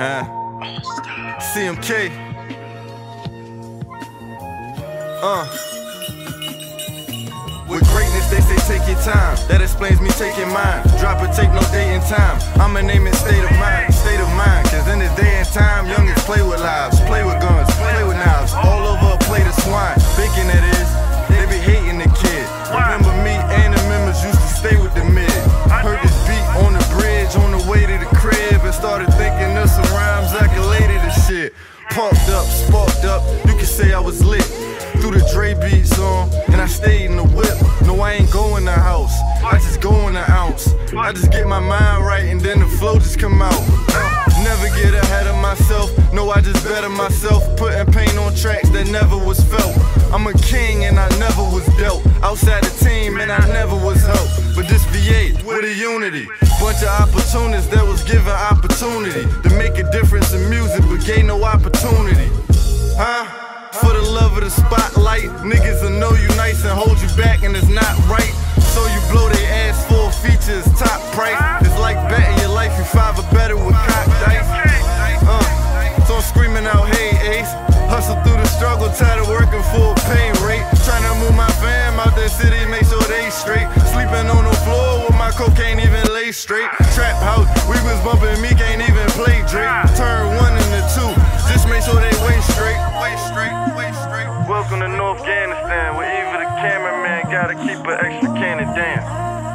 Huh? CMK. Uh. With greatness, they say take your time. That explains me taking mine. Drop it, take no day and time. I'ma name it state of mind, state of mind. Cause in this day and time, youngins play with lives, Pumped up, sparked up, you can say I was lit. Threw the Dre beats on, and I stayed in the whip. No, I ain't going the house, I just go in the ounce. I just get my mind right, and then the flow just come out. Never get ahead of myself, no, I just better myself. Putting pain on tracks that never was felt. I'm a king, and I never was dealt. Outside the team, and I never was helped. But this VA, with a unity. Bunch of opportunists that was given opportunity to make the spotlight, niggas will know you nice and hold you back, and it's not right. So you blow their ass for features, top price. It's like betting your life, you five or better with cock dice. Uh, so I'm screaming out, hey Ace. Hustle through the struggle, tired of working for a pay rate. Trying to move my fam out the city, make sure they straight. Sleeping on the floor with my cocaine even lay straight. Trap house, we was bumping, me Welcome to Norfghanistan, where even the cameraman gotta keep an extra can of damn.